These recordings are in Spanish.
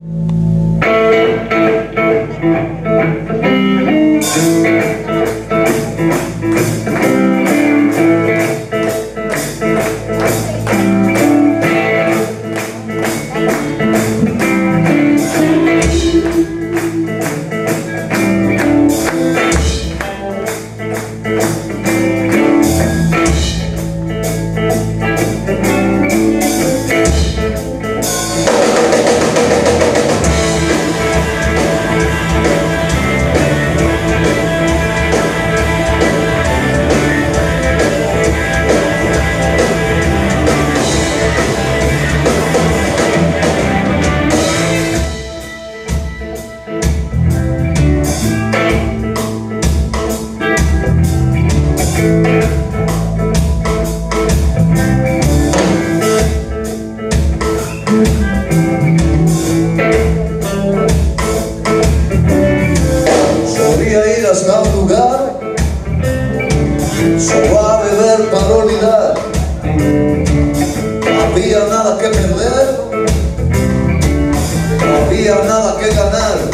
you. Hasta un lugar solo a beber para olvidar. Había nada que perder, había nada que ganar.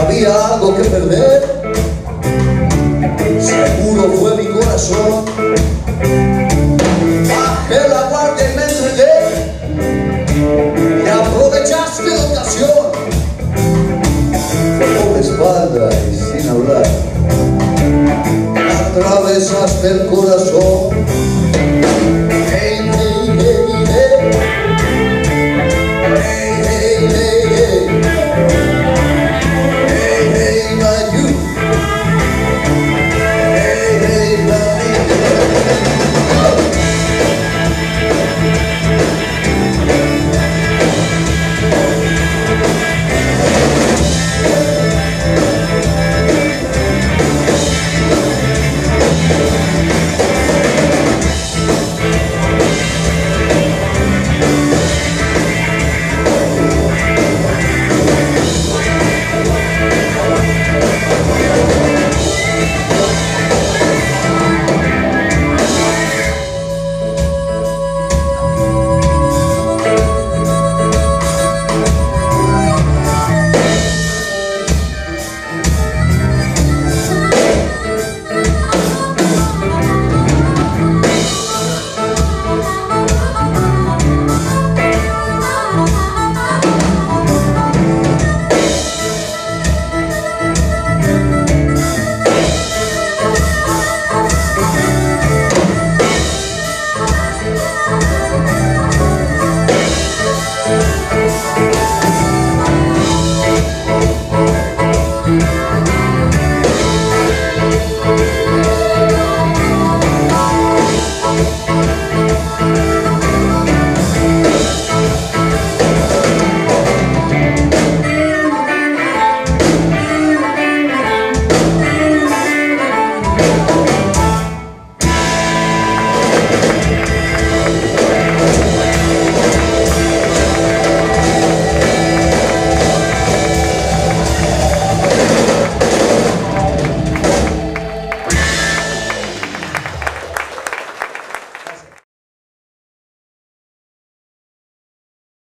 Había algo que perder, seguro fue mi corazón. Bajé la guardia y me entregué. Y aprovechaste la ocasión. La espalda y sin hablar. Atravesaste el corazón.